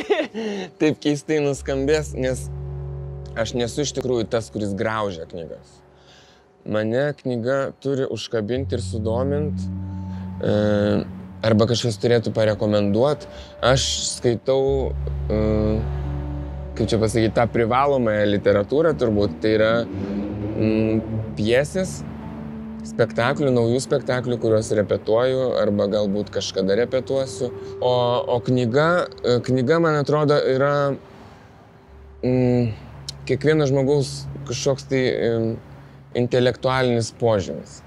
taip keistai nuskambės, nes aš nesu iš tikrųjų tas, kuris graužia knygas. Mane knyga turi užkabinti ir sudominti, e, arba kažkas turėtų parekomenduoti. Aš skaitau, e, kaip čia pasakyti, tą privalomąją literatūrą turbūt, tai yra mm, pjesės, spektaklių, naujų spektaklių, kuriuos repetuoju arba galbūt kažkada repetuosiu. O, o knyga, e, knyga, man atrodo, yra mm, kiekvieno žmogaus kažkoks tai mm, intelektualinis požymis.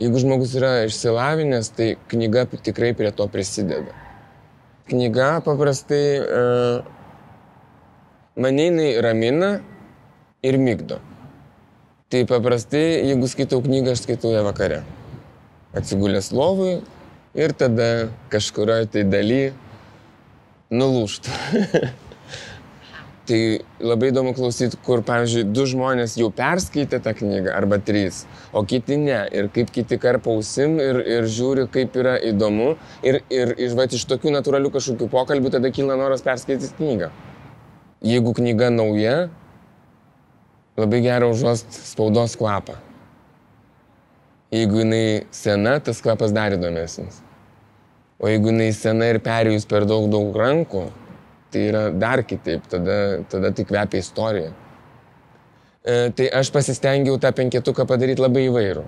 Jeigu žmogus yra išsilavinęs, tai knyga tikrai prie to prisideda. Knyga paprastai uh, mane jinai ramina ir mygdo. Tai paprastai, jeigu skaitau knygą, aš skaitau ją vakare. Atsigulęs lovui ir tada kažkurioje tai daly nulūštų. tai labai įdomu klausyti, kur, pavyzdžiui, du žmonės jau perskaitė tą knygą arba trys, o kiti ne. Ir kaip kiti karpausim ir, ir žiūri, kaip yra įdomu. Ir, ir iš, va, iš tokių natūralių kažkokių pokalbių tada kyla noras perskaityti knygą. Jeigu knyga nauja, labai gera užuost spaudos kvapą. Jeigu jinai sena, tas kvapas dar įdomesnis. O jeigu jinai sena ir perėjus per daug daug rankų, tai yra dar kitaip, tada, tada tai kvepia istorija. E, tai aš pasistengiau tą penketuką padaryti labai įvairų.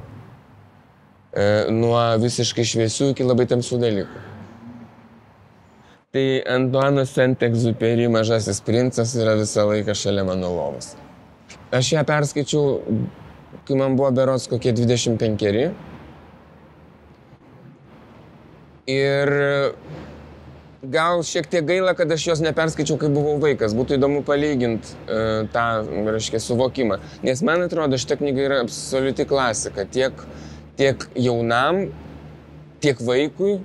E, nuo visiškai šviesių iki labai tamsių dalykų. Tai Antuanas Sent-Exupéry mažasis princas yra visą laiką šalia mano lovos. Aš ją perskaičiau, kai man buvo berots kokie 25. Ir gal šiek tiek gaila, kad aš jos neperskaičiau, kai buvau vaikas. Būtų įdomu palyginti uh, tą, reiškia, suvokimą. Nes man atrodo, šita knyga yra absoliuti klasika. Tiek, tiek jaunam, tiek vaikui,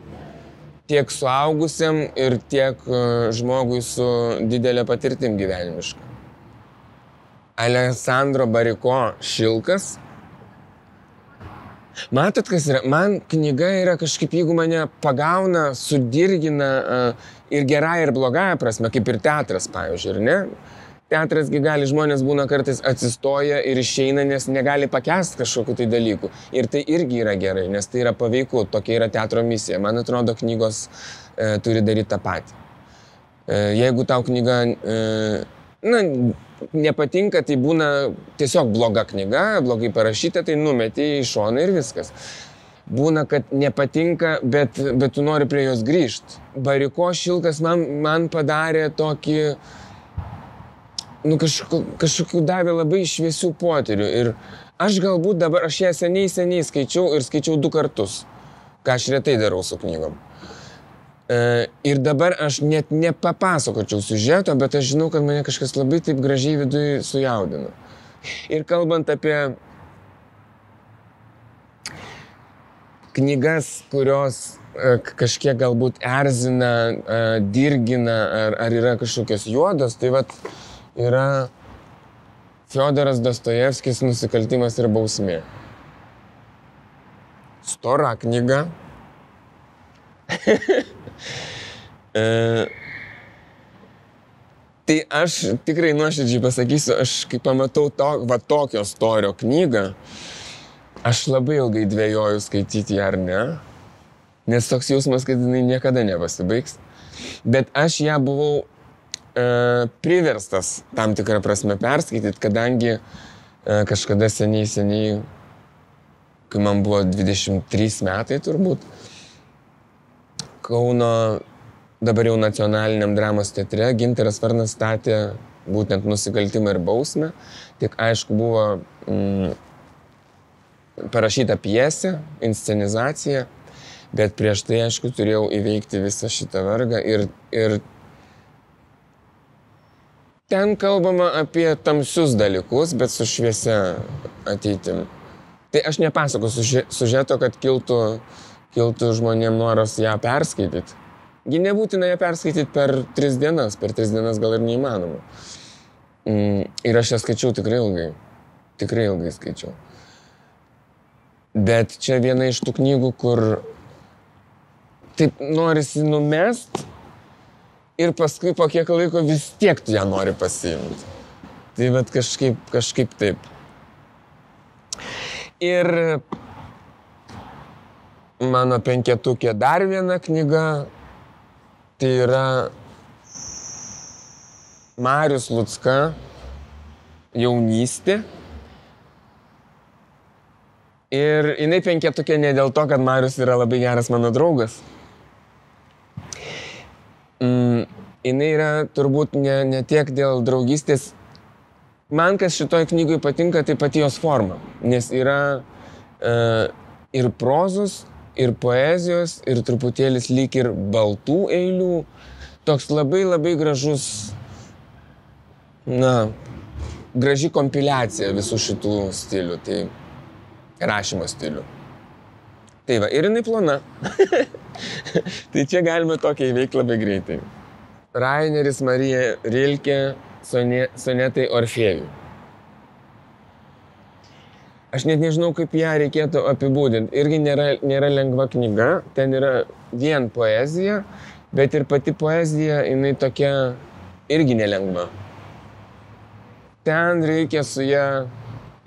tiek suaugusiam ir tiek uh, žmogui su didelė patirtim gyvenimiška. Alessandro Bariko Šilkas. Matot, kas yra? Man knyga yra kažkaip, jeigu mane pagauna, sudirgina uh, ir gerąją, ir blogąją prasme, kaip ir teatras, pavyzdžiui, ir ne? Teatrasgi gali žmonės būna kartais atsistoja ir išeina, nes negali pakęsti kažkokiu tai dalyku. Ir tai irgi yra gerai, nes tai yra paveiku, tokia yra teatro misija. Man atrodo, knygos e, turi daryti tą patį. E, jeigu tau knyga, e, na, nepatinka, tai būna tiesiog bloga knyga, blogai parašyta, tai numeti į šoną ir viskas. Būna, kad nepatinka, bet, bet tu nori prie jos grįžti. Bariko šilkas man, man padarė tokį, nu kažkokiu, kažkokiu davė labai šviesių potyrių. Ir aš galbūt dabar, aš ją seniai, seniai skaičiau ir skaičiau du kartus, ką aš retai darau su knygom. Ir dabar aš net nepapasakočiau siužeto, bet aš žinau, kad mane kažkas labai taip gražiai viduje sujaudino. Ir kalbant apie knygas, kurios e, kažkiek galbūt erzina, e, dirgina ar, ar yra kažkokios juodos, tai vad yra Fiodoras Dostojevskis nusikaltimas ir bausmė. Stora knyga. e, tai aš tikrai nuoširdžiai pasakysiu, aš kai pamatau to, va tokio storio knygą, aš labai ilgai dvėjoju skaityti ją ar ne, nes toks jausmas, kad jinai niekada nepasibaigs. Bet aš ją buvau e, priverstas tam tikrą prasme perskaityti, kadangi e, kažkada seniai, seniai, kai man buvo 23 metai turbūt, Kauno dabar jau nacionaliniam dramos teatre Ginteras Varnas statė būtent nusikaltimą ir bausmę. Tik aišku buvo mm, parašyta pjesė, inscenizacija, bet prieš tai aišku turėjau įveikti visą šitą vargą ir, ir ten kalbama apie tamsius dalykus, bet su šviesia ateitim. Tai aš nepasakosiu sužeto, kad kiltų kiltų žmonėm noras ją perskaityti. Gi nebūtina ją perskaityti per tris dienas, per tris dienas gal ir neįmanoma. Mm, ir aš ją skaičiau tikrai ilgai. Tikrai ilgai skaičiau. Bet čia viena iš tų knygų, kur taip norisi numest ir paskui po kiek laiko vis tiek tu ją nori pasiimti. Tai bet kažkaip, kažkaip taip. Ir mano penketukė dar viena knyga, tai yra Marius Lutska jaunystė. Ir jinai penketukė ne dėl to, kad Marius yra labai geras mano draugas. Mm, jinai yra turbūt ne, ne tiek dėl draugystės. Man kas šitoj knygoje patinka, tai pati jos forma. Nes yra uh, ir prozos, ir poezijos, ir truputėlis lyg ir baltų eilių. Toks labai labai gražus, na, graži kompiliacija visų šitų stilių. Tai rašymo stilių. Tai va, ir jinai plona. tai čia galima tokia įveikti labai greitai. Raineris Marija Rilke, sonetai Orfėjui. Aš net nežinau, kaip ją reikėtų apibūdinti. Irgi nėra, nėra lengva knyga, ten yra vien poezija, bet ir pati poezija, jinai tokia irgi nelengva. Ten reikia su ją,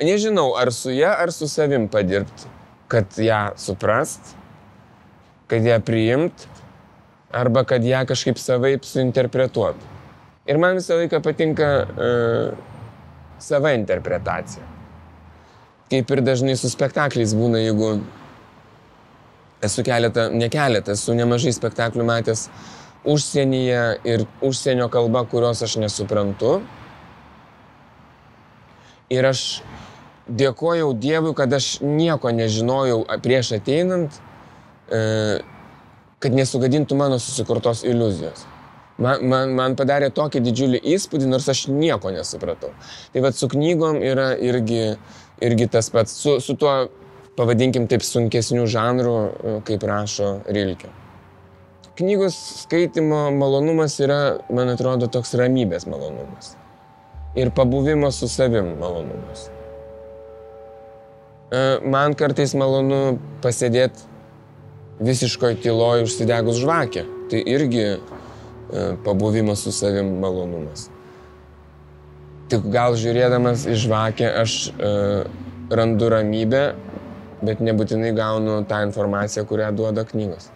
nežinau, ar su ją, ar su savim padirbti, kad ją suprast, kad ją priimt, arba kad ją kažkaip savaip suinterpretuot. Ir man visą laiką patinka uh, sava interpretacija kaip ir dažnai su spektakliais būna, jeigu esu keletą, ne keletą, esu nemažai spektaklių matęs užsienyje ir užsienio kalba, kurios aš nesuprantu. Ir aš dėkojau Dievui, kad aš nieko nežinojau prieš ateinant, e, kad nesugadintų mano susikurtos iliuzijos. Man, man, man padarė tokį didžiulį įspūdį, nors aš nieko nesupratau. Tai vad su knygom yra irgi irgi tas pats su, su tuo, pavadinkim taip, sunkesnių žanrų, e, kaip rašo Rilke. Knygos skaitimo malonumas yra, man atrodo, toks ramybės malonumas. Ir pabuvimo su savim malonumas. E, man kartais malonu pasėdėti visiškoje tyloje užsidegus žvakę. Tai irgi e, pabuvimo su savim malonumas. Tik gal žiūrėdamas į žvakę aš uh, randu ramybę, bet nebūtinai gaunu tą informaciją, kurią duoda knygos.